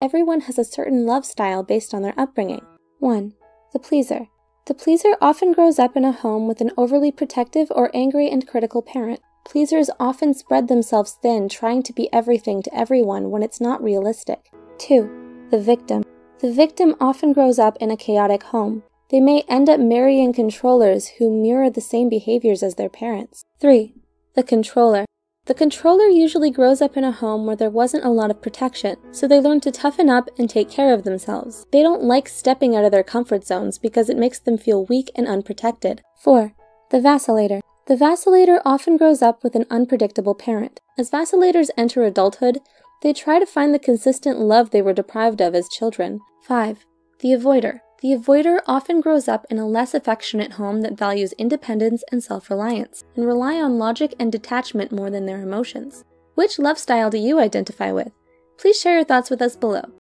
Everyone has a certain love style based on their upbringing. 1. The pleaser. The pleaser often grows up in a home with an overly protective or angry and critical parent. Pleasers often spread themselves thin trying to be everything to everyone when it's not realistic. 2. The victim. The victim often grows up in a chaotic home. They may end up marrying controllers who mirror the same behaviors as their parents. 3. The controller. The controller usually grows up in a home where there wasn't a lot of protection, so they learn to toughen up and take care of themselves. They don't like stepping out of their comfort zones because it makes them feel weak and unprotected. 4. The vacillator. The vacillator often grows up with an unpredictable parent. As vacillators enter adulthood, they try to find the consistent love they were deprived of as children. 5. The avoider. The avoider often grows up in a less affectionate home that values independence and self reliance, and rely on logic and detachment more than their emotions. Which love style do you identify with? Please share your thoughts with us below.